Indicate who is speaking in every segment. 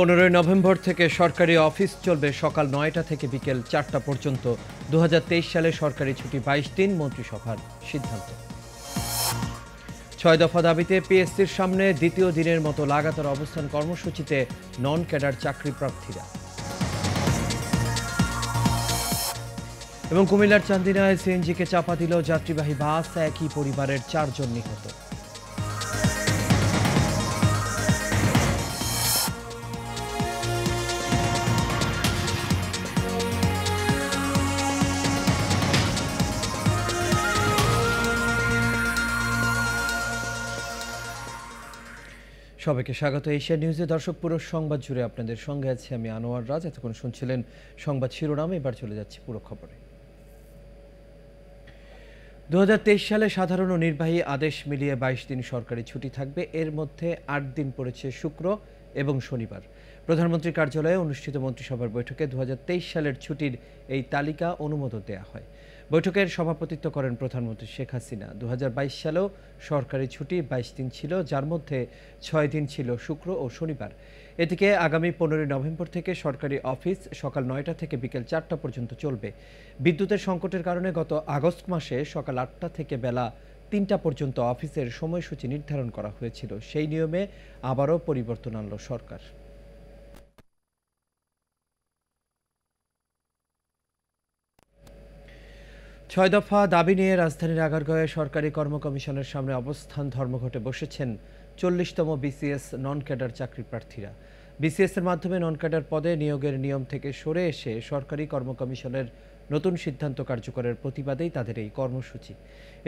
Speaker 1: পনেরোই নভেম্বর থেকে সরকারি অফিস চলবে সকাল নয়টা থেকে বিকেল চারটা পর্যন্ত। দু হাজার তেইশ সালে সরকারি ছুটি বাইশ দিন, মন্ত্রিসভার সিদ্ধান্ত। ছয় দফা দাবিতে পিএসসির সামনে দ্বিতীয় দিনের মতো লাগাতার অবস্থান কর্মসূচিতে নন ক্যাডার চাকরি প্রার্থীরা। এবং কুমিল্লার চান্দিনায় সিএনজিকে চাপা দিল যাত্রীবাহী বাস একই পরিবারের চারজন নিহত। সবাইকে স্বাগত। এশিয়া নিউজে দর্শক, পুরো সংবাদ জুড়ে আপনাদের সঙ্গে আছি আমি আনোয়ার রাজ। এতক্ষণ শুনছিলেন সংবাদ শিরোনাম, এবার চলে যাচ্ছি পুরো খবরে। দু হাজার তেইশ সালে সাধারণ নির্বাহী আদেশ মিলিয়ে বাইশ দিন সরকারি ছুটি থাকবে। এর মধ্যে আট দিন পড়েছে শুক্র এবং শনিবার। প্রধানমন্ত্রীর কার্যালয়ে অনুষ্ঠিত মন্ত্রিসভার বৈঠকে দু হাজার তেইশ সালের ছুটির এই তালিকা অনুমোদন দেওয়া হয়। বৈঠকের সভাপতিত্ব করেন প্রধানমন্ত্রী শেখ হাসিনা। দু হাজার বাইশ সালেও সরকারি ছুটি বাইশ দিন ছিল, যার মধ্যে ছয় দিন ছিল শুক্র ও শনিবার। এদিকে আগামী পনেরোই নভেম্বর থেকে সরকারি অফিস সকাল নয়টা থেকে বিকেল চারটা পর্যন্ত চলবে। বিদ্যুতের সংকটের কারণে গত আগস্ট মাসে সকাল আটটা থেকে বেলা তিনটা পর্যন্ত অফিসের সময়সূচি নির্ধারণ করা হয়েছিল। সেই নিয়মে আবারও পরিবর্তন আনল সরকার। ছয় দফা দাবি নিয়ে রাজধানীর আগারগাঁয়ে সরকারি কর্ম কমিশনের সামনে অবস্থান ধর্মঘটে বসেছেন চল্লিশতম বিসিএস নন ক্যাডার চাকরি প্রার্থীরা। বিসিএস এর মাধ্যমে নন ক্যাডার পদে নিয়োগের নিয়ম থেকে সরে এসে সরকারি কর্ম কমিশনের নতুন সিদ্ধান্ত কার্যকরের প্রতিবাদেই তাদের এই কর্মসূচি।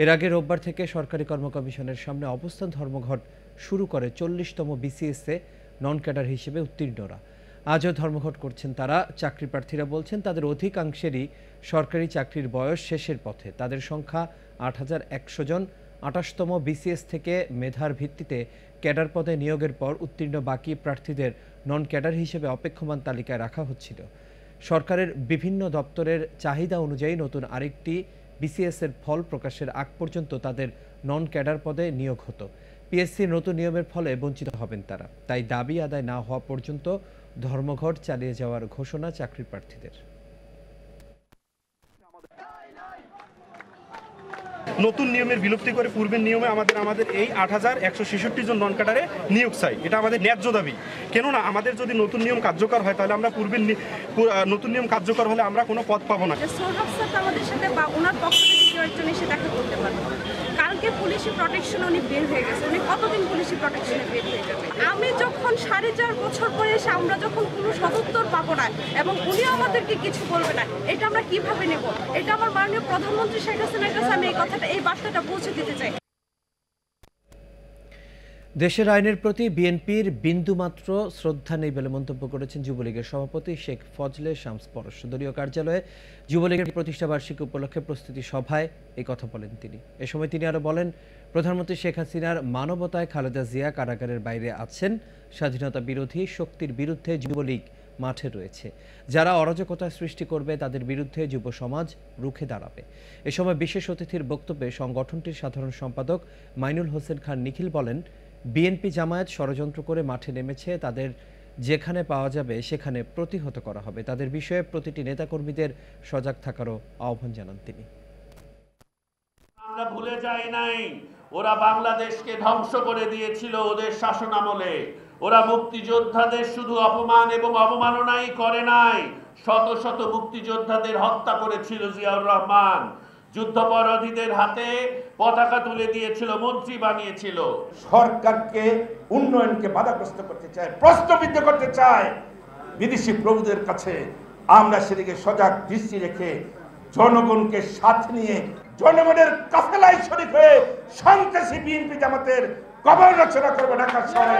Speaker 1: এর আগে রোববার থেকে সরকারি কর্ম কমিশনের সামনে অবস্থান ধর্মঘট শুরু করে চল্লিশতম বিসিএসে নন ক্যাডার হিসেবে উত্তীর্ণরা। আজও ধর্মঘট করছেন তারা। চাকরি প্রার্থীরা বলছেন, তাদের অধিকাংশেরই সরকারি চাকরির বয়স শেষের পথে। তাদের সংখ্যা আট হাজার একশো জন। আঠাশতম বিসিএস থেকে মেধার ভিত্তিতে ক্যাডার পদে নিয়োগের পর উত্তীর্ণ বাকি প্রার্থীদের নন ক্যাডার হিসেবে অপেক্ষমান তালিকায় রাখা হচ্ছিল। সরকারের বিভিন্ন দপ্তরের চাহিদা অনুযায়ী নতুন আরেকটি বিসিএস এর ফল প্রকাশের আগ পর্যন্ত তাদের নন ক্যাডার পদে নিয়োগ হতো। পিএসসির নতুন নিয়মের ফলে বঞ্চিত হবেন তারা। তাই দাবি আদায় না হওয়া পর্যন্ত ধর্মঘট চালিয়ে যাওয়ার ঘোষণা চাকরি প্রার্থীদের।
Speaker 2: নতুন নিয়মের বিলুপ্তি করে পূর্বের নিয়মে আমাদের আমাদের এই আট হাজার একশো ছেষট্টি জন নন কাটারে নিয়োগ চাই। এটা আমাদের ন্যায্য দাবি। কেননা আমাদের যদি নতুন নিয়ম কার্যকর হয় তাহলে আমরা পূর্বের নতুন নিয়ম কার্যকর হলে আমরা কোনো পদ পাবো না।
Speaker 3: সৌরভ স্যার আমাদের সাথে বা ওনার পক্ষ থেকে কেউ একজন এসে দেখা করতে পারবে। কালকে পুলিশি প্রোটেকশন উনি বের হয়ে গেছে। উনি কতদিন পুলিশি প্রোটেকশনে বের হয়ে যাবে? আমি যখন সাড়ে চার বছর পরে এসে আমরা যখন কোনো সদুত্তর পাবো না এবং উনি আমাদেরকে কিছু বলবে না, এটা আমরা কীভাবে নেব? এটা আমার মাননীয় প্রধানমন্ত্রী শেখ হাসিনার কাছে আমি এই কথাটা, এই বার্তাটা পৌঁছে দিতে চাই।
Speaker 1: দেশের আইনের প্রতি বিএনপির বিন্দুমাত্র শ্রদ্ধা নেই বলে মন্তব্য করেছেন যুবলীগের সভাপতি শেখ ফজলে শামস পরশ। দলীয় কার্যালয়ে যুবলীগের প্রতিষ্ঠা বার্ষিকী উপলক্ষে প্রস্তুতি সভায় এই কথা বলেন তিনি। এ সময় তিনি আরও বলেন, প্রধানমন্ত্রী শেখ হাসিনার মানবতায় খালেদা জিয়া কারাগারের বাইরে আছেন। স্বাধীনতা বিরোধী শক্তির বিরুদ্ধে যুবলীগ মাঠে রয়েছে। যারা অরাজকতা সৃষ্টি করবে, তাদের বিরুদ্ধে যুব সমাজ রুখে দাঁড়াবে। এ সময় বিশেষ অতিথির বক্তব্যে সংগঠনটির সাধারণ সম্পাদক মাইনুল হোসেন খান নিখিল বলেন বিএনপি জামায়াত ষড়যন্ত্র করে মাঠে নেমেছে, তাদের যেখানে পাওয়া যাবে সেখানে প্রতিহত করা হবে। তাদের বিষয়ে প্রতিটি নেতাকর্মীদের সজাগ থাকারও আহ্বান জানান তিনি।
Speaker 4: আমরা ভুলে যাই নাই, ওরা বাংলাদেশকে ধ্বংস করে দিয়েছিল ওদের শাসন আমলে। ওরা মুক্তিযোদ্ধাদের শুধু অপমান এবং অবমাননাই করে নাই, শত শত মুক্তিযোদ্ধাদের হত্যা করেছিল জিয়াউর রহমান। যুদ্ধপরাধীদের হাতে পতাকা তুলে দিয়েছিল, মন্ত্রী বানিয়েছিল।
Speaker 5: সরকারকে, উন্নয়নকে বাধাগ্রস্ত করতে চায়, প্রশ্নবিদ্ধ করতে চায়। বিদেশি প্রভুদের কাছে আমরা সেদিকে সজাগ দৃষ্টি রেখে জনগণকে সাথে নিয়ে, জনগণের কাফেলায় শরিক হয়ে সন্ত্রাসী বিএনপি জামাতের কবর রচনা করব ঢাকা শহরে।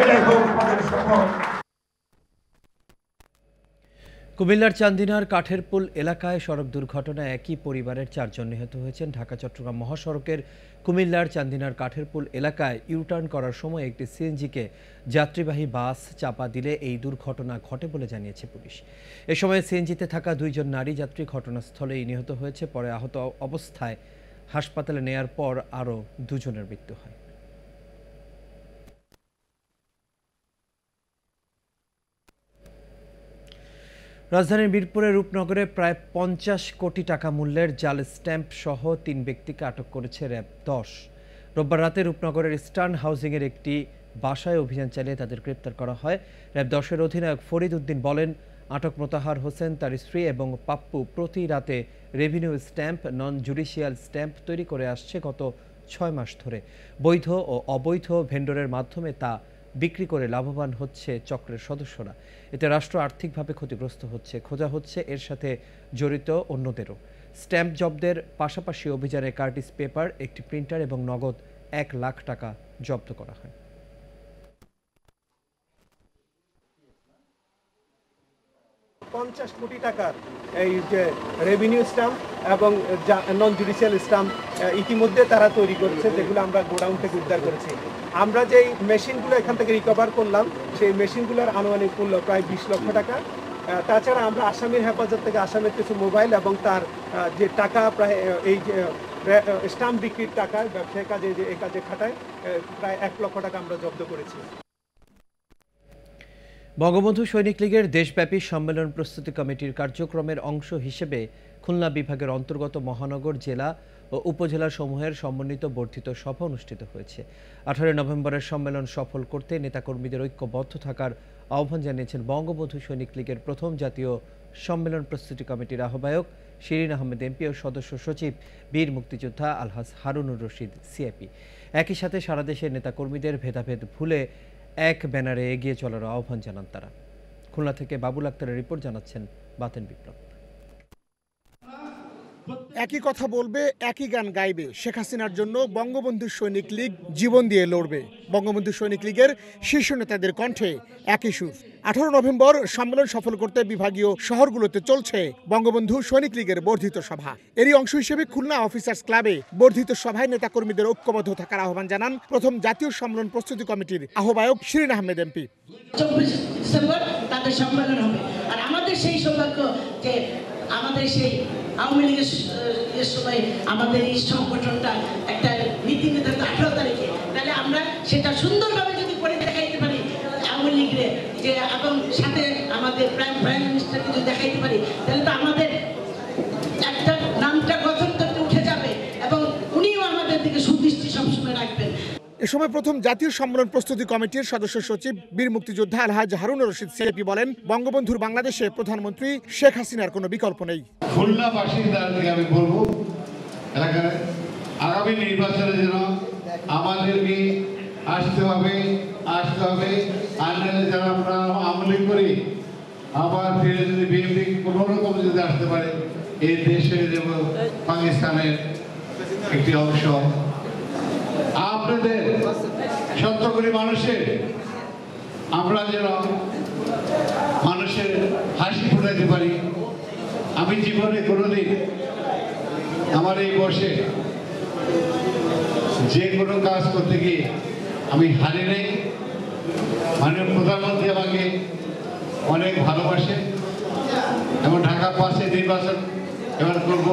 Speaker 5: এটাই হোক আমাদের
Speaker 1: কুমিল্লার চান্দিনার কাঠেরপুল এলাকায় সড়ক দুর্ঘটনায় একই পরিবারের চারজন নিহত হয়েছেন। ঢাকা, চট্টগ্রাম মহাসড়কের কুমিল্লার চান্দিনার কাঠেরপুল এলাকায় ইউটার্ন করার সময় একটি সিএনজিকে যাত্রীবাহী বাস চাপা দিলে এই দুর্ঘটনা ঘটে বলে জানিয়েছে পুলিশ। এ সময় সিএনজিতে থাকা দুইজন নারী যাত্রী ঘটনাস্থলেই নিহত হয়েছে। পরে আহত অবস্থায় হাসপাতালে নেয়ার পর আরও দুজনের মৃত্যু হয়। রাজধানীর মিরপুরের রূপনগরে প্রায় পঞ্চাশ কোটি টাকা মূল্যের জাল স্ট্যাম্প সহ তিন ব্যক্তিকে আটক করেছে র্যাব দশ। রোববার রাতে রূপনগরের স্টার্ন হাউজিংয়ের একটি বাসায় অভিযান চালিয়ে তাদের গ্রেপ্তার করা হয়। র্যাব দশের অধিনায়ক ফরিদ উদ্দিন বলেন, আটক মোতাহার হোসেন তার স্ত্রী এবং পাপ্পু প্রতি রাতে revenue stamp non judicial stamp তৈরি করে আসছে গত ছয় মাস ধরে। বৈধ ও অবৈধ ভেন্ডরের মাধ্যমে তা বিক্রি করে লাভবান হচ্ছে চক্রের সদস্যরা। এতে রাষ্ট্র আর্থিকভাবে ক্ষতিগ্রস্ত হচ্ছে। খোঁজা হচ্ছে এর সাথে জড়িত অন্যদেরও। স্ট্যাম্প জব্দের পাশাপাশি অভিযানে কার্টিস পেপার, একটি প্রিন্টার এবং নগদ এক লাখ টাকা জব্দ করা হয়।
Speaker 6: পঞ্চাশ কোটি টাকার এই যে রেভিনিউ স্টাম্প এবং নন জুডিশিয়াল স্টাম্প ইতিমধ্যে তারা তৈরি করেছে, যেগুলো আমরা গোডাউন থেকে উদ্ধার করেছি। আমরা যেই মেশিনগুলো এখান থেকে রিকভার করলাম, সেই মেশিনগুলোর আনুমানিক মূল্য প্রায় বিশ লক্ষ টাকা। তাছাড়া আমরা আসামির হেফাজত থেকে আসামের কিছু মোবাইল এবং তার যে টাকা প্রায় এই যে স্টাম্প বিক্রির টাকা, ব্যবসায়ী কাজে যে, এই কাজে খাটায় প্রায় এক লক্ষ টাকা আমরা জব্দ করেছি।
Speaker 1: বঙ্গবন্ধু সৈনিক লীগের দেশব্যাপী সম্মেলন প্রস্তুতি কমিটির কার্যক্রমের অংশ হিসেবে খুলনা বিভাগের অন্তর্গত মহানগর জেলা ও উপজেলা সমূহের সমন্বিত বর্ধিত সভা অনুষ্ঠিত হয়েছে। আঠারোই নভেম্বরের সম্মেলন সফল করতে নেতাকর্মীদের ঐক্যবদ্ধ থাকার আহ্বান জানিয়েছেন বঙ্গবন্ধু সৈনিক লীগের প্রথম জাতীয় সম্মেলন প্রস্তুতি কমিটির আহ্বায়ক শিরিন আহমেদ, এমপি ও সদস্য সচিব বীর মুক্তিযোদ্ধা আলহাজ হারুনুর রশিদ, সিআইপি। একই সাথে সারা দেশের নেতাকর্মীদের ভেদাভেদ ভুলে এক ব্যানারে এগিয়ে চলার আহ্বান জানান তারা। খুলনা থেকে বাবুল আক্তারের রিপোর্ট জানাচ্ছেন বাতেন বিপ্লব।
Speaker 7: একই কথা বলবে, একই গান গাইবে। শেখ হাসিনার জন্য বঙ্গবন্ধু সৈনিক লীগ জীবন দিয়ে লড়বে। বঙ্গবন্ধু সৈনিক লীগের শীর্ষ নেতাদের কণ্ঠে একই সুর। আঠারো নভেম্বর সম্মেলন সফল করতে বিভাগীয় শহরগুলোতে চলছে বঙ্গবন্ধু সৈনিক লীগের বর্ধিত সভা। এরই অংশ হিসেবে খুলনা অফিসার্স ক্লাবে বর্ধিত সভায় নেতাকর্মীদের ঐক্যবদ্ধ থাকার আহ্বান জানান প্রথম জাতীয় সম্মেলন প্রস্তুতি কমিটির আহ্বায়ক শিরিন আহমেদ এমপি।
Speaker 8: চব্বিশ ডিসেম্বর তাদের সম্মেলন হবে। আর আমাদের সেই সৌভাগ্য যে আমাদের সেই আওয়ামী লীগের এর সময় আমাদের এই সংগঠনটা একটা নীতি নির্ধারিত আঠারো তারিখে। তাহলে আমরা সেটা সুন্দরভাবে যদি করে দেখাইতে পারি আওয়ামী লীগের যে, এবং সাথে আমাদের প্রাইম প্রাইম মিনিস্টারকে যদি দেখাইতে পারি, তাহলে তো আমাদের একটা নামটা গঠন করতে উঠে যাবে এবং উনিও আমাদের দিকে সুদৃষ্টি সবসময় রাখবেন।
Speaker 7: এ সময় প্রথম জাতীয় সম্মেলন প্রস্তুতি কমিটির সদস্য সচিব বীর মুক্তিযোদ্ধা আলহাজ হারুন রশিদ সিএপি বলেন, বঙ্গবন্ধুর বাংলাদেশে প্রধানমন্ত্রী শেখ হাসিনার কোনো বিকল্প নেই।
Speaker 9: আমি বলব আগামী নির্বাচনে যেন আমাদেরকে আসতে হবে আসতে হবে। আর যারা আমরা আমলি করি আবার ফিরে যদি বিএনপি কোনো যদি আসতে পারে, এই দেশে যেন পাকিস্তানের একটি অংশ আপনাদের সত্য করে মানুষের আমরা যেন মানুষের হাসি ফোটাতে পারি। আমি জীবনে কোনোদিন আমার এই বসে যে কোনো কাজ করতে গিয়ে আমি হারি নেই। মাননীয় প্রধানমন্ত্রী আমাকে অনেক ভালোবাসে এবং ঢাকা পাশে নির্বাচন এবার করব।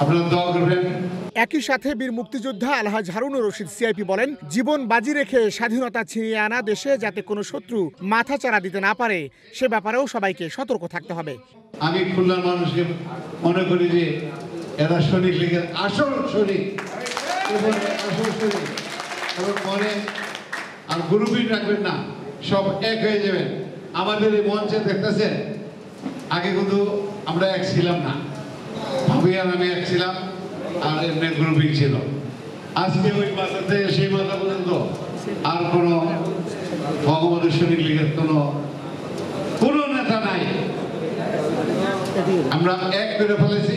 Speaker 9: আপনারা দোয়া করবেন।
Speaker 7: একই সাথে বীর মুক্তিযোদ্ধা আলহাজ হারুন রশিদ সিআইপি বলেন, জীবন বাজি রেখে স্বাধীনতা ছিনিয়ে আনা দেশে যাতে কোনো শত্রু মাথা চারা দিতে না পারে, সে ব্যাপারেও সবাইকে সতর্ক থাকতে হবে।
Speaker 9: আমি খুলনার মানুষকে মনে করি যে, এরা সৈনিক লীগের আসল সৈনিক। আর গ্রুপিং রাখবেন না, সব এক হয়ে যাবেন। আমাদের এই মঞ্চে দেখতেছেন, আগে কিন্তু আমরা এক ছিলাম না। ভাবি আর আমি এক ছিলাম। আর এমনি গ্রুপিং ছিল। আজকে ওই মাথা থেকে সেই মাথা পর্যন্ত আর কোনো ভগবতী শরীর লীগের কোনো নেতা নাই। আমরা এক করে ফেলেছি।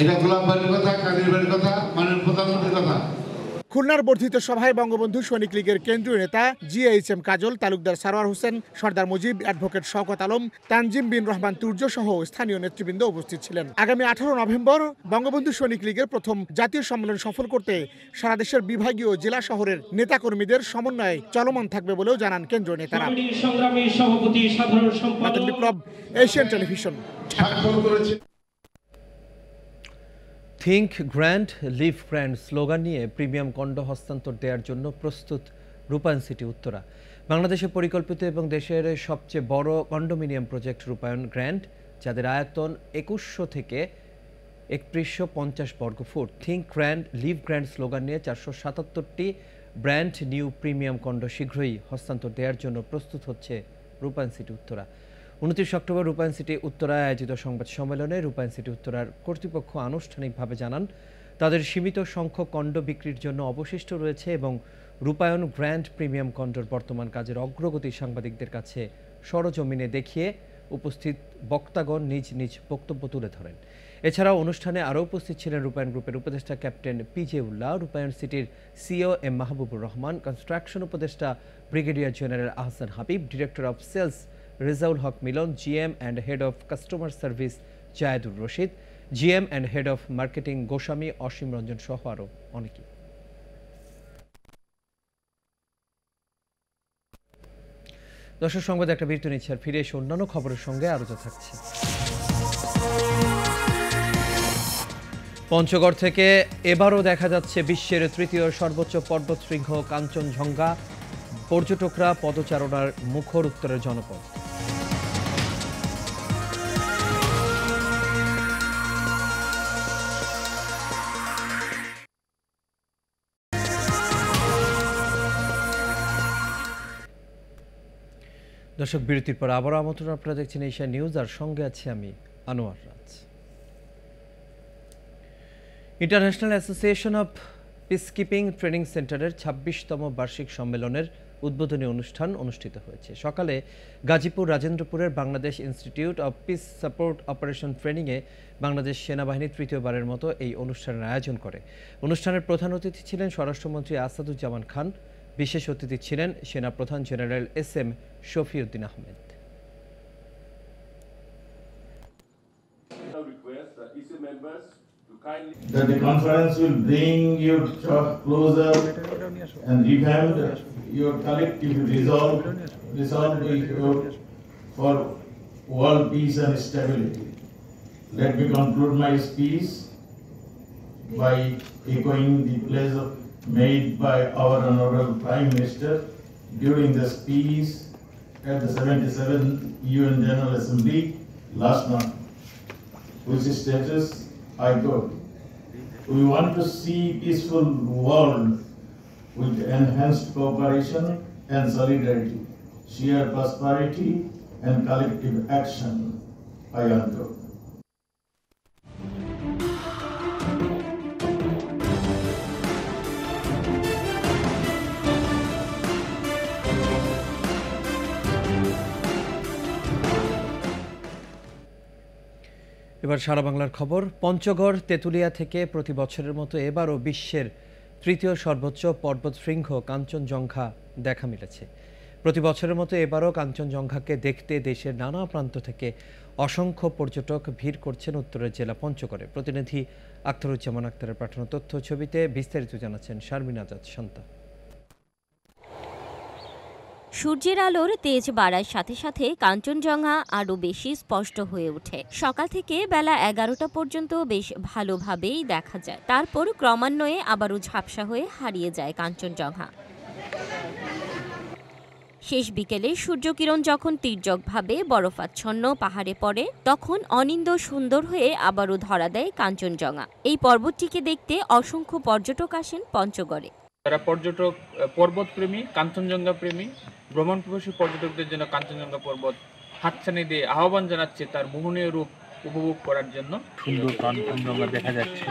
Speaker 9: এটা গোলাপ বাড়ির কথা কাদের বাড়ির কথা, মাননীয় প্রধানমন্ত্রীর কথা।
Speaker 7: খুলনার বর্ধিত সভায় বঙ্গবন্ধু সৈনিক লীগের কেন্দ্রীয় নেতা জিএইচএম কাজল তালুকদার সারোয়ার হোসেন সর্দার মুজিব অ্যাডভোকেট শওকত আলম তানজিম বিন রহমান তুর্য সহ স্থানীয় নেতৃবৃন্দ উপস্থিত ছিলেন। আগামী আঠারো নভেম্বর বঙ্গবন্ধু সৈনিক লীগের প্রথম জাতীয় সম্মেলন সফল করতে সারা দেশের বিভাগীয় জেলা শহরের নেতাকর্মীদের সমন্বয়ে চলমান থাকবে বলেও জানান কেন্দ্রীয় নেতারা।
Speaker 10: সভাপতি সাধারণ সম্পাদক
Speaker 7: বিপ্লব এশিয়ান টেলিভিশন।
Speaker 9: স্বাক্ষর করেছে।
Speaker 1: Think grand live grand slogan নিয়ে প্রিমিয়াম কন্ড হস্তান্তর দেওয়ার জন্য প্রস্তুত রূপায়ণ সিটি উত্তরা। বাংলাদেশে পরিকল্পিত এবং দেশের সবচেয়ে বড় কন্ডোমিনিয়াম প্রজেক্ট রূপায়ণ গ্র্যান্ড যাদের আয়তন একুশশো থেকে একত্রিশশো পঞ্চাশ বর্গফুট think grand live grand slogan নিয়ে চারশো সাতাত্তরটি ব্র্যান্ড নিউ প্রিমিয়াম কন্ডো শীঘ্রই হস্তান্তর দেওয়ার জন্য প্রস্তুত হচ্ছে রূপায়ণ সিটি উত্তরা। উনত্রিশ অক্টোবর রূপায়ণ সিটি উত্তরায় আয়োজিত সংবাদ সম্মেলনে রূপায়ণ সিটি উত্তরার কর্তৃপক্ষ আনুষ্ঠানিকভাবে জানান, তাদের সীমিত সংখ্যক কন্ড বিক্রির জন্য অবশিষ্ট রয়েছে এবং রূপায়ণ গ্র্যান্ড প্রিমিয়াম কন্ডোর বর্তমান কাজের অগ্রগতি সাংবাদিকদের কাছে সরজমিনে দেখিয়ে উপস্থিত বক্তাগণ নিজ নিজ বক্তব্য তুলে ধরেন। এছাড়াও অনুষ্ঠানে আরও উপস্থিত ছিলেন রূপায়ণ গ্রুপের উপদেষ্টা ক্যাপ্টেন পিজে উল্লাহ, রূপায়ণ সিটির CEO M Mahbubur Rahman, construction উপদেষ্টা brigadier general Ahsan Habib, director of sales Rezaul Haque Milon, GM and head of customer service Jayedur Rashid, GM and head of marketing Goswami, Asim Ranjan সহ আরও অনেকে। দর্শক, সংবাদ একটা বিরতি নিচ্ছে আর ফিরে এসে অন্যান্য খবরের সঙ্গে আরও যা থাকছে। পঞ্চগড় থেকে এবারও দেখা যাচ্ছে বিশ্বের তৃতীয় সর্বোচ্চ পর্বতশৃঙ্গ কাঞ্চনজঙ্ঘা। পর্যটকরা পদচারণার মুখর উত্তরের জনপদ। দর্শক, বিরতির পর আবারও আমন্ত্রণ আপনারা দেখছেন এশিয়া নিউজ, আর সঙ্গে আছি আমি, Anwar Raj. International association of peacekeeping training সেন্টারের ছাব্বিশতম বার্ষিক সম্মেলনের উদ্বোধনী অনুষ্ঠান অনুষ্ঠিত হয়েছে। সকালে Gazipur রাজেন্দ্রপুরের Bangladesh institute of peace support operation ট্রেনিংয়ে বাংলাদেশ সেনাবাহিনী তৃতীয়বারের মতো এই অনুষ্ঠানের আয়োজন করে। অনুষ্ঠানের প্রধান অতিথি ছিলেন স্বরাষ্ট্রমন্ত্রী আসাদুজ্জামান খান বিশেষ অতিথি ছিলেন সেনা প্রধান general S M Shafiuddin Ahmed
Speaker 11: that the conference will bring you closer and revamp your collective resolve, resolve for world peace and stability. Let me conclude my speech by echoing the pledge of- made by our honorable Prime Minister during the speech at the 77th UN General Assembly last month, which status I quote, we want to see peaceful world with enhanced cooperation and solidarity, shared prosperity and collective action. I unquote.
Speaker 1: এবার সারা বাংলার খবর, পঞ্চগড়, তেঁতুলিয়া থেকে প্রতি বছরের মতো এবারও বিশ্বের তৃতীয় সর্বোচ্চ পর্বত শৃঙ্গ কাঞ্চনজঙ্ঘা দেখা মিলেছে। প্রতি বছরের মতো এবারও কাঞ্চনজঙ্ঘাকে দেখতে দেশের নানা প্রান্ত থেকে অসংখ্য পর্যটক ভিড় করছেন উত্তরের জেলা পঞ্চগড়ে। প্রতিনিধি আখতারুজ্জামান আক্তারের পাঠানো তথ্য ছবিতে বিস্তারিত জানাচ্ছেন শারমিন আজাদ শান্তা
Speaker 12: সূর্যের আলোর তেজ বাড়ার সাথে সাথে কাঞ্চনজঙ্ঘা আরও বেশি স্পষ্ট হয়ে ওঠে। সকাল থেকে বেলা এগারোটা পর্যন্ত বেশ ভালোভাবেই দেখা যায়। তারপর ক্রমান্বয়ে আবারও ঝাপসা হয়ে হারিয়ে যায় কাঞ্চনজঙ্ঘা। শেষ বিকেলে সূর্যকিরণ যখন তীর্যকভাবে বরফাচ্ছন্ন পাহাড়ে পড়ে, তখন অনিন্দ সুন্দর হয়ে আবারও ধরা দেয় কাঞ্চনজঙ্ঘা। এই পর্বতটিকে দেখতে অসংখ্য পর্যটক আসেন পঞ্চগড়ে।
Speaker 13: যারা পর্যটক পর্বত প্রেমী কাঞ্চনজঙ্ঘা প্রেমী ভ্রমণ পিপাসী পর্যটকদের জন্য কাঞ্চনজঙ্ঘা পর্বত হাতছানি দিয়ে আহ্বান জানাচ্ছে তার মোহনীয় রূপ উপভোগ করার জন্য।
Speaker 14: সুন্দর কাঞ্চনজঙ্ঘা দেখা যাচ্ছে।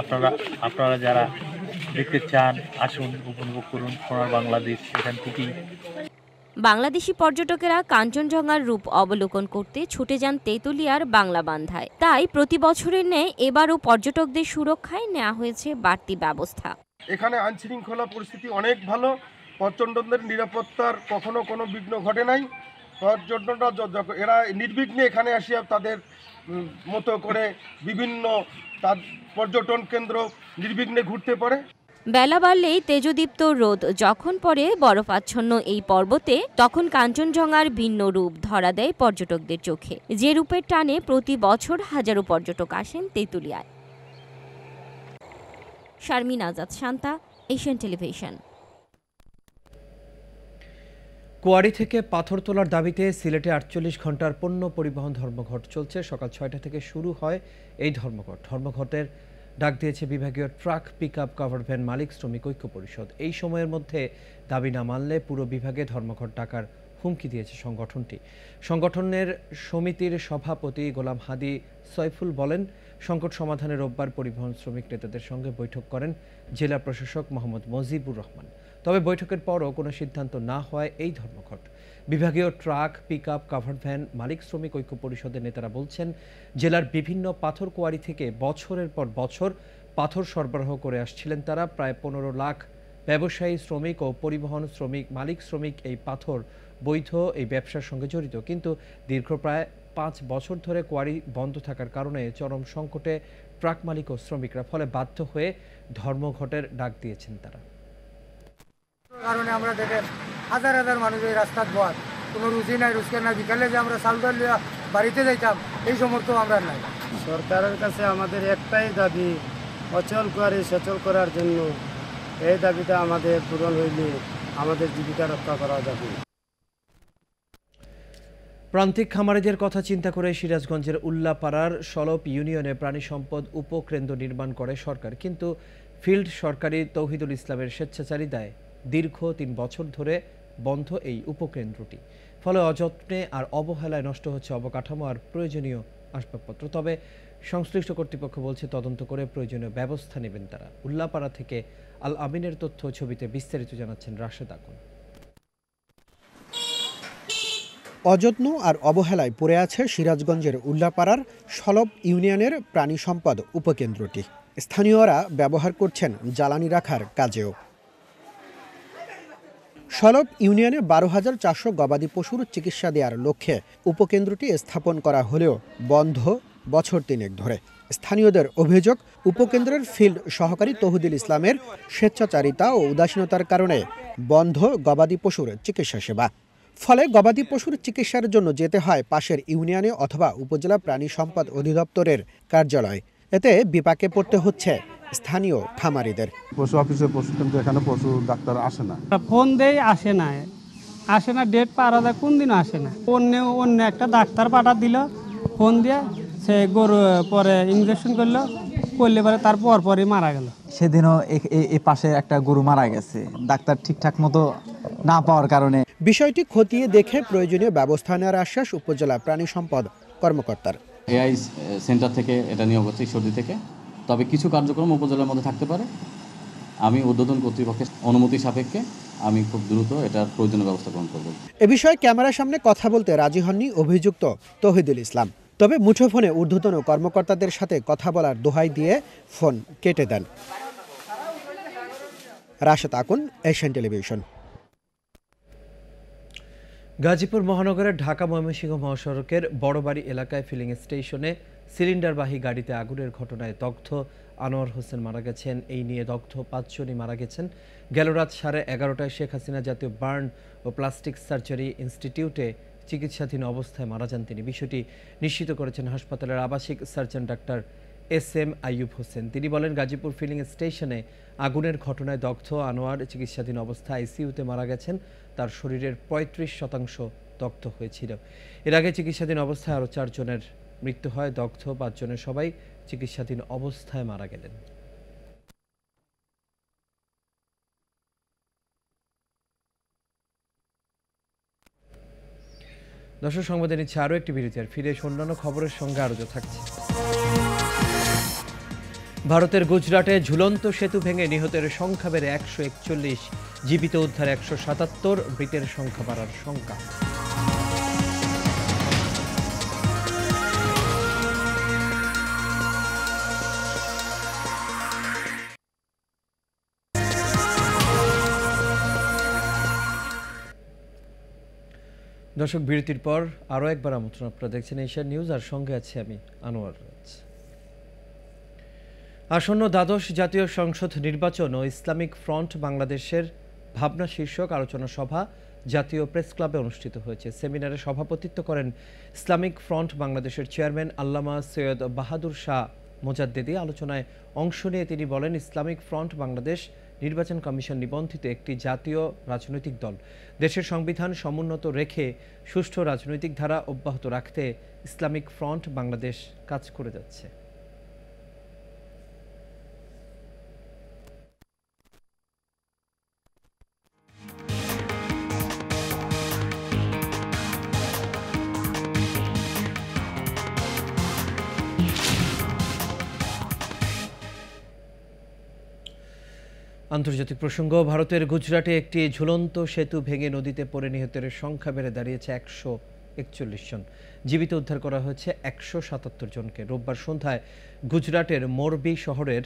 Speaker 14: আপনারা আপনারা যারা দেখতে চান আসুন উপভোগ করুন সোনার বাংলাদেশ এখান থেকেই।
Speaker 12: বাংলাদেশি পর্যটকেরা কাঞ্চনজঙ্ঘার রূপ অবলোকন করতে ছুটে যান তেঁতুলিয়ার বাংলা বান্ধায়। তাই প্রতি বছরের ন্যায় এবারও পর্যটকদের সুরক্ষায় নেওয়া হয়েছে বাড়তি ব্যবস্থা।
Speaker 15: এখানে আইন শৃঙ্খলা পরিস্থিতি অনেক ভালো। পর্যটকদের নিরাপত্তার কখনো কোনো বিঘ্ন ঘটে নাই। পর্যটনরা এরা নির্বিঘ্নে এখানে আসিয়া তাদের মতো করে বিভিন্ন পর্যটন কেন্দ্র নির্বিঘ্নে ঘুরতে পারে।
Speaker 12: বেলা বাড়লেই তেজদীপ্ত রোদ যখন পড়ে বরফাচ্ছন্ন এই পর্বতে, তখন কাঞ্চনজঙ্ঘার ভিন্ন রূপ ধরা দেয় পর্যটকদের চোখে। যে রূপের টানে প্রতি বছর হাজারো পর্যটক আসেন তেঁতুলিয়ায়। Sharmin Azad Shanta, Asian Television.
Speaker 1: Quarry থেকে পাথর তোলার দাবিতে সিলেটে আটচল্লিশ ঘণ্টার পণ্য পরিবহন ধর্মঘট চলছে। সকাল ছয়টা থেকে শুরু হয় এই ধর্মঘট। ধর্মঘটের ডাক দিয়েছে বিভাগীয় truck pick up cover van মালিক, শ্রমিক ঐক্য পরিষদ। এই সময়ের মধ্যে দাবি না মানলে পুরো বিভাগে ধর্মঘট ডাকার হুমকি দিয়েছে সংগঠনটি। সংগঠনের সমিতির সভাপতি গোলাম হাদি সয়ফুল বলেন, সংকট সমাধানে রোববার পরিবহন শ্রমিক নেতাদের সঙ্গে বৈঠক করেন জেলা প্রশাসক মোহাম্মদ মজিবুর রহমান। তবে বৈঠকের পরও কোনো সিদ্ধান্ত না হয় এই ধর্মঘট। বিভাগীয় truck pick up covered van, মালিক শ্রমিক ঐক্য পরিষদের নেতারা বলছেন, জেলার বিভিন্ন পাথর কোয়ারি থেকে বছরের পর বছর পাথর সরবরাহ করে আসছিলেন তারা। প্রায় পনেরো লাখ ব্যবসায়ী শ্রমিক ও পরিবহন শ্রমিক, মালিক শ্রমিক এই পাথর বৈধ এই ব্যবসার সঙ্গে জড়িত। কিন্তু দীর্ঘ প্রায় পাঁচ বছর ধরে কোয়ারি বন্ধ থাকার কারণে চরম সংকটে ট্রাক মালিক ও শ্রমিকরা ফলে বাধ্য হয়ে ধর্মঘটের ডাক দিয়েছেন তারা।
Speaker 16: কারণে আমরা দেখেন হাজার হাজার মানুষ এই রাস্তার বয়ার কোনো রুচি নাই রুচকে নাই। বিকালে যে আমরা ডাল লিয়া বাড়িতে যাইতাম এই সমর্থ আমরা নাই।
Speaker 17: সরকারের কাছে আমাদের একটাই দাবি অচল করে সচল করার জন্য। এই দাবিটা আমাদের পূরণ হইলে আমাদের জীবিকা রক্ষা করা যাবে।
Speaker 1: প্রান্তিক খামারিদের কথা চিন্তা করে সিরাজগঞ্জের উল্লাপাড়ার সলপ ইউনিয়নে প্রাণী সম্পদ উপকেন্দ্র নির্মাণ করে সরকার, কিন্তু ফিল্ড সরকারি তৌহিদুল ইসলামের স্বেচ্ছাচারিতায় দীর্ঘ তিন বছর ধরে বন্ধ এই উপকেন্দ্রটি। ফলে অযত্নে আর অবহেলায় নষ্ট হচ্ছে অবকাঠামো আর প্রয়োজনীয় আসবাবপত্র। তবে সংশ্লিষ্ট কর্তৃপক্ষ বলছে, তদন্ত করে প্রয়োজনীয় ব্যবস্থা নেবেন তারা। উল্লাপাড়া থেকে আল আমিনের তথ্য ছবিতে বিস্তারিত জানাচ্ছেন রাশেদ আকুন।
Speaker 18: অযত্ন আর অবহেলায় পড়ে আছে সিরাজগঞ্জের উল্লাপাড়ার সলব ইউনিয়নের প্রাণী সম্পদ উপকেন্দ্রটি। স্থানীয়রা ব্যবহার করছেন জ্বালানি রাখার কাজেও। সলব ইউনিয়নে বারো হাজার চারশো গবাদি পশুর চিকিৎসা দেওয়ার লক্ষ্যে উপকেন্দ্রটি স্থাপন করা হলেও বন্ধ বছর তিনেক ধরে। স্থানীয়দের অভিযোগ, উপকেন্দ্রের ফিল্ড সহকারী তহুদুল ইসলামের স্বেচ্ছাচারিতা ও উদাসীনতার কারণে বন্ধ গবাদি পশুর চিকিৎসা সেবা। ফলে গবাদি পশুর চিকিৎসার জন্য যেতে হয় পাশের ইউনিয়নে অথবা উপজেলা প্রাণী সম্পদ অধিদপ্তরের কার্যালয়। এতে বিপাকে পড়তে হচ্ছে স্থানীয় খামারিদের।
Speaker 19: পশু অফিসে পশু কিন্তু এখানে পশু ডাক্তার আসে না।
Speaker 20: ফোন দেই আসে না আসে না ডেট পার হয়ে যায় কোন দিনও আসে না। অন্য অন্য একটা ডাক্তার পাঠা দিল ফোন দিয়ে সে গরু পরে ইঞ্জেকশন করল করলে পরে তার পর পরই মারা গেল।
Speaker 21: সেদিনও এই পাশে একটা গরু মারা গেছে। ডাক্তার ঠিকঠাক মতো না পাওয়ার কারণে।
Speaker 18: বিষয়টি খতিয়ে দেখে প্রয়োজনীয় ব্যবস্থা নেওয়ার আশ্বাস উপজেলা প্রাণী সম্পদ কর্মকর্তার।
Speaker 22: এআই সেন্টার থেকে এটা নিয়োগ হচ্ছে ঈশ্বরদী থেকে। তবে কিছু কার্যক্রম উপজেলার মধ্যে থাকতে পারে। আমি উদ্বোধন কর্তৃপক্ষের অনুমতি সাপেক্ষে আমি খুব দ্রুত এটার প্রয়োজনীয় ব্যবস্থা গ্রহণ করব।
Speaker 18: এ বিষয়ে ক্যামেরার সামনে কথা বলতে রাজি হননি অভিযুক্ত তহিদুল ইসলাম। তবে মুঠোফোনে ঊর্ধ্বতন কর্মকর্তাদের সাথে কথা বলার দোহাই দিয়ে ফোন কেটে দেন। Rashed Akun Asian Television.
Speaker 1: Gazipur মহানগরের ঢাকা ময়মনসিংহ মহাসড়কের বড়বাড়ি এলাকায় ফিলিং স্টেশনে সিলিন্ডারবাহী গাড়িতে আগুনের ঘটনায় দগ্ধ আনোয়ার হোসেন মারা গেছেন। এই নিয়ে দগ্ধ পাঁচজনই মারা গেছেন। গেল রাত সাড়ে এগারোটায় শেখ হাসিনা জাতীয় বার্ন ও প্লাস্টিক সার্জারি ইনস্টিটিউটে চিকিৎসাধীন অবস্থায় মারা যান তিনি। বিষয়টি নিশ্চিত করেছেন হাসপাতালের আবাসিক surgeon doctor S M Ayub Hossain. তিনি বলেন, গাজীপুর ফিলিং স্টেশনে আগুনের ঘটনায় দগ্ধ আনোয়ার চিকিৎসাধীন অবস্থায় আইসিইউতে মারা গেছেন। তার শরীরের পঁয়ত্রিশ শতাংশ দগ্ধ হয়েছিল। এর আগে চিকিৎসাধীন অবস্থায় আরও চারজনের মৃত্যু হয়। দগ্ধ পাঁচজনের সবাই চিকিৎসাধীন অবস্থায় মারা গেলেন। দর্শক, সংবাদে নিচ্ছে আরও একটি বিরতি। আর ফিরে অন্যান্য খবরের সঙ্গে আরও থাকছে। ভারতের গুজরাটে ঝুলন্ত সেতু ভেঙে নিহতের সংখ্যা বেড়ে একশো একচল্লিশ। জীবিত উদ্ধার একশো সাতাত্তর, মৃতের সংখ্যা বাড়ার সংখ্যা। দর্শক, বিরতির পর আরও একবার আমন্ত্রণ আপনারা দেখছেন এশিয়ার নিউজ। আর সঙ্গে আছি আমি, আনোয়ার আসন্ন দ্বাদশ জাতীয় সংসদ নির্বাচন ও ইসলামিক ফ্রন্ট বাংলাদেশের ভাবনা শীর্ষক আলোচনা সভা জাতীয় প্রেস ক্লাবে অনুষ্ঠিত হয়েছে। সেমিনারে সভাপতিত্ব করেন ইসলামিক ফ্রন্ট বাংলাদেশের চেয়ারম্যান আল্লামা সৈয়দ বাহাদুর শাহ মোজাদ্দেদি। আলোচনায় অংশ নিয়ে তিনি বলেন, ইসলামিক ফ্রন্ট বাংলাদেশ নির্বাচন কমিশন নিবন্ধিত একটি জাতীয় রাজনৈতিক দল। দেশের সংবিধান সমুন্নত রেখে সুষ্ঠু রাজনৈতিক ধারা অব্যাহত রাখতে ইসলামিক ফ্রন্ট বাংলাদেশ কাজ করে যাচ্ছে। আন্তর্জাতিক প্রসঙ্গ, ভারতের গুজরাটে একটি ঝুলন্ত সেতু ভেঙে নদীতে পড়ে নিহতের সংখ্যা বেড়ে দাঁড়িয়েছে একশো একচল্লিশ জন। জীবিত উদ্ধার করা হয়েছে একশো সাতাত্তর জনকে। রোববার সন্ধ্যায় গুজরাটের মোরবি শহরের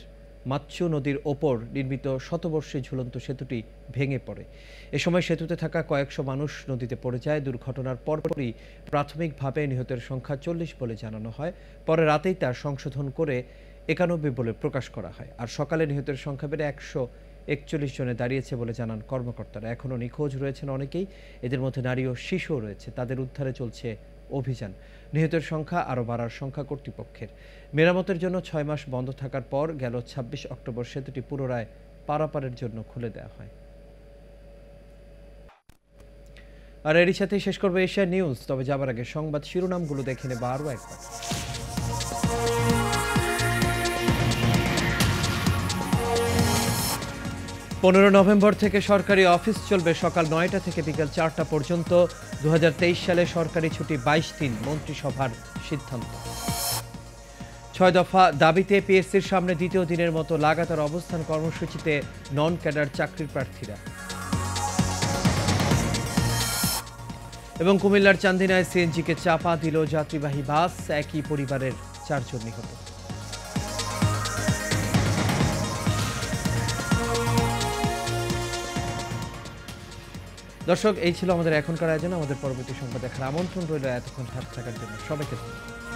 Speaker 1: মাচ্চু নদীর ওপর নির্মিত শতবর্ষী ঝুলন্ত সেতুটি ভেঙে পড়ে। এ সময় সেতুতে থাকা কয়েকশো মানুষ নদীতে পড়ে যায়। দুর্ঘটনার পরপরই প্রাথমিকভাবে নিহতের সংখ্যা চল্লিশ বলে জানানো হয়। পরে রাতেই তা সংশোধন করে একানব্বই বলে প্রকাশ করা হয়। আর সকালে নিহতের সংখ্যা বেড়ে একশো একচল্লিশ জনে দাঁড়িয়েছে বলে জানান কর্মকর্তারা। এখনও নিখোঁজ রয়েছেন অনেকেই। এদের মধ্যে নারী ও শিশুও রয়েছে। তাদের উদ্ধারে চলছে অভিযান। নিহতের সংখ্যা আরও বাড়ার সংখ্যা কর্তৃপক্ষের। মেরামতের জন্য ছয় মাস বন্ধ থাকার পর গেল ছাব্বিশ অক্টোবর সেতুটি পুনরায় পারাপারের জন্য খুলে দেওয়া হয়। আর এরই সাথে শেষ করবে এশিয়া নিউজ। তবে যাবার আগে সংবাদ শিরোনামগুলো দেখে নেব আরও একবার। পনেরো নভেম্বর থেকে সরকারি অফিস চলবে সকাল নয়টা থেকে বিকাল চারটা পর্যন্ত। দু হাজার তেইশ সালে সরকারি ছুটি বাইশ দিন, মন্ত্রিসভার সিদ্ধান্ত। ছয় দফা দাবিতে পিএসসির সামনে দ্বিতীয় দিনের মতো লাগাতার অবস্থান কর্মসূচিতে নন ক্যাডার চাকরির প্রার্থীরা। এবং কুমিল্লার চান্দিনায় সিএনজিকে চাপা দিল যাত্রীবাহী বাস, একই পরিবারের চারজন নিহত। দর্শক, এই ছিল আমাদের এখনকার আয়োজন। আমাদের পরবর্তী সংবাদ দেখার আমন্ত্রণ রইল এতক্ষণ হাত থাকার জন্য। সবাইকে ধন্যবাদ।